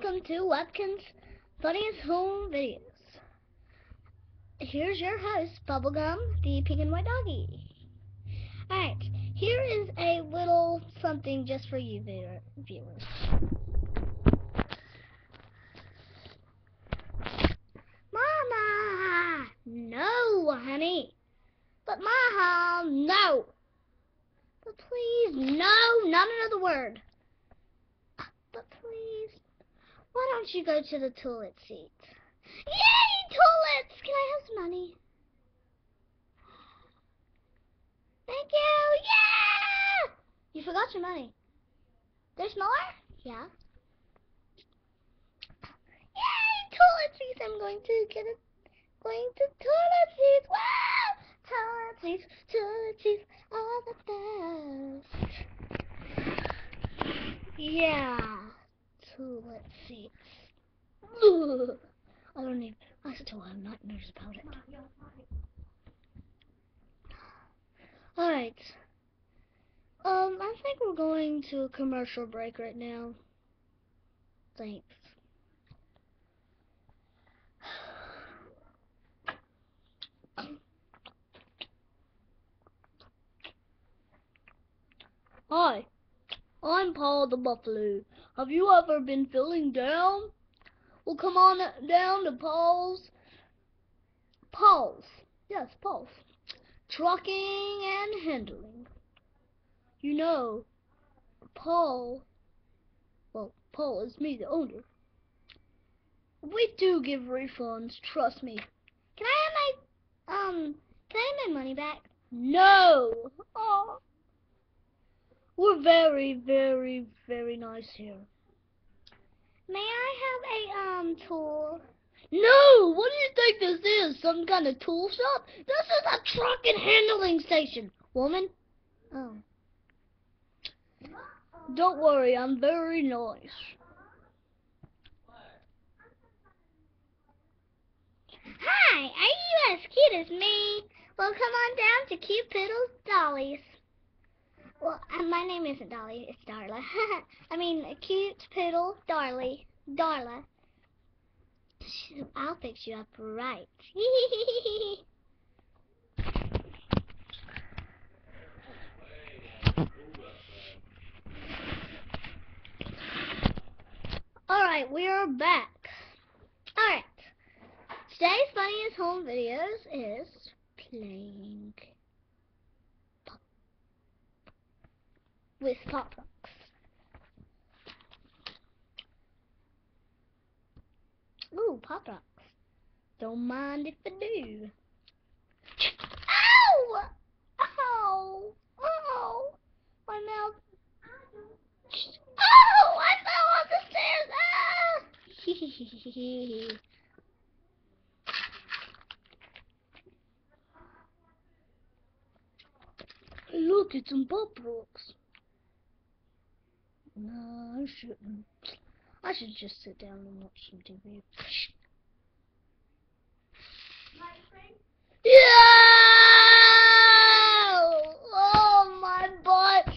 welcome to Webkinz Funniest Home Videos. Here's your host, Bubblegum, the pink and white doggy. Alright, here is a little something just for you viewer- viewers. Mama! No, honey. But Mom, no. But please, no, not another word. But please, why you go to the toilet seat? Yay, toilets! Can I have some money? Thank you! Yeah! You forgot your money. There's more? Yeah. Yay, toilet seats! I'm going to get it. Going to toilet seats. Wow! Toilet seats, toilet seats are the best. Yeah, toilet seats. I don't even. I still have nightmares about it. Alright. Um, I think we're going to a commercial break right now. Thanks. Hi, I'm Paul the Buffalo. Have you ever been feeling down? Well, come on down to Paul's. Paul's. Yes, Paul's. Trucking and handling. You know, Paul. Well, Paul is me, the owner. We do give refunds, trust me. Can I have my, um, can I have my money back? No! Oh. We're very, very, very nice here. May I have a um tool? No! What do you think this is? Some kind of tool shop? This is a truck and handling station, woman. Oh. Don't worry, I'm very nice. Hi, are you as cute as me? Well, come on down to Cute Piddles Dollies. Well, uh, my name isn't Dolly, it's Darla. I mean, Cute Piddle Darly. Darla. I'll fix you up right. Alright, we are back. Alright. Today's funniest home videos is playing pop with Pop Rocks. Pop Rocks. Don't mind if I do. Ow! Ow! Ow! My mouth. Oh! I fell off the stairs! Ah! Look, it's some Pop Rocks. No, I shouldn't. I should just sit down and watch some TV. Yeah! Oh, my butt!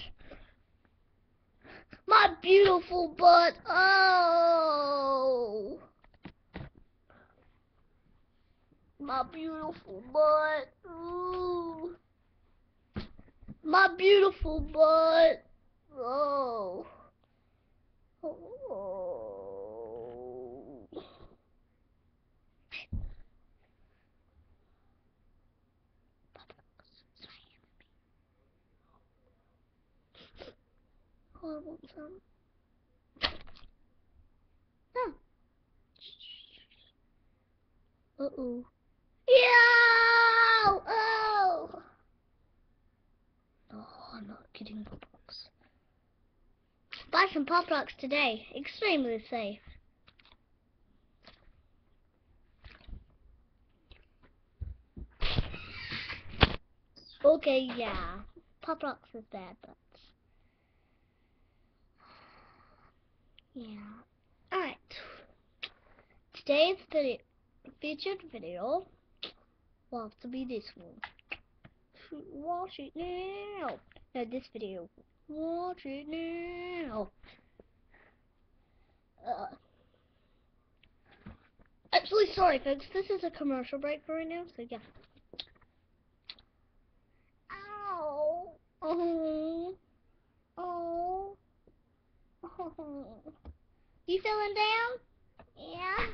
My beautiful butt! Oh! My beautiful butt! Ooh! My beautiful butt! Oh! Oh. Oh, I want Uh oh. Yeah! Oh! Oh, I'm not getting Pop Rocks. Buy some Pop Rocks today. Extremely safe. Okay, yeah. Pop Rocks is bad, but yeah. Alright. Today's video featured video will have to be this one. Watch it now. No, this video. Watch it now. Uh, actually, sorry, folks. This is a commercial break for right now, so yeah. Ow. Oh. You feeling down? Yeah.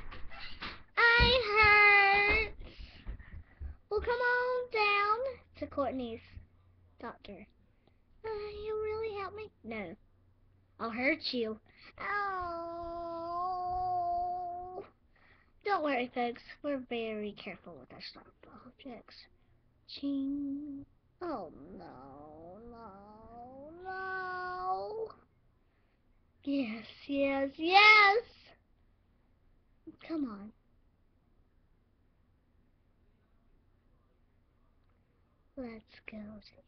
I hurt. Well, come on down to Courtney's doctor. Uh, you really help me? No. I'll hurt you. Oh. Don't worry, folks. We're very careful with our sharp objects. Ching. Oh, no, no, no. Yes, yes, yes. Come on. Let's go to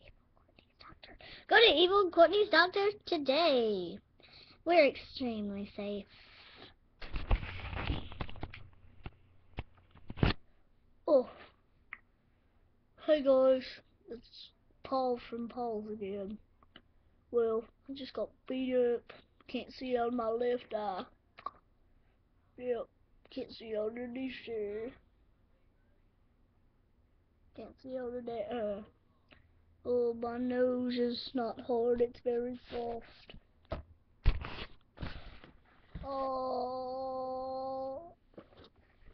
Evil Courtney's doctor. Go to Evil Courtney's doctor today. We're extremely safe. Oh. Hey guys, it's Paul from Paul's again. Well, I just got beat up. Can't see on my left eye. Yep, can't see underneath there. Can't see of that. Uh, oh, my nose is not hard, it's very soft. Oh.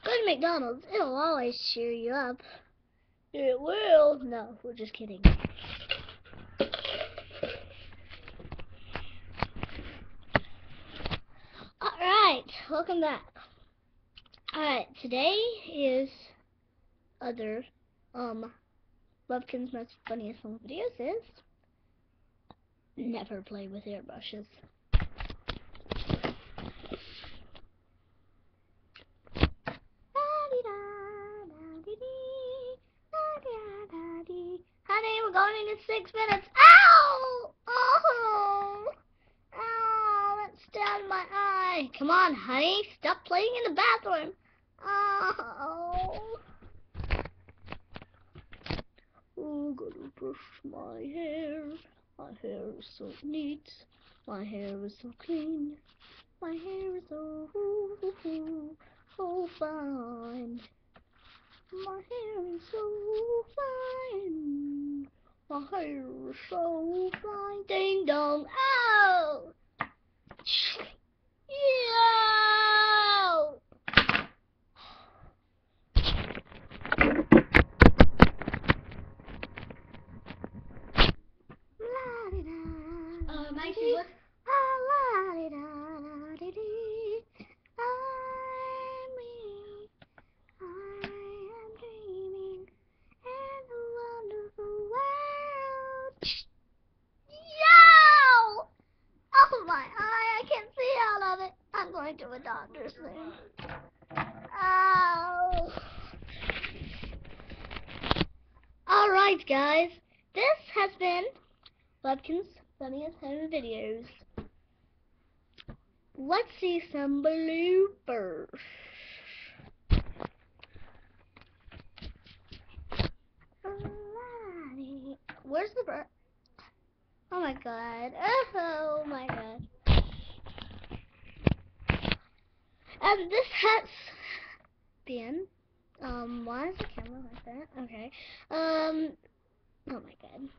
Go to McDonald's. It'll always cheer you up. It will. No, we're just kidding. Alright, welcome back. Alright, today is other, um, Lovekin's most funniest home videos is never play with airbrushes. Honey, we're going in six minutes. Ow! Oh! Ow! That stabbed my eye. Come on, honey. Stop playing in the bathroom. Oh! Oh, gotta brush my hair. My hair is so neat. My hair is so clean. My hair is so, so fine. My hair is so fine. My hair is so fine. Ding dong. Oh! Iya. Doctor soon. Alright guys, this has been Lubkin's Funniest Home Videos. Let's see some bloopers. Where's the bird? Oh my god. Oh my god. Um, this has been, um, why is the camera like that? Okay. Um, oh my god.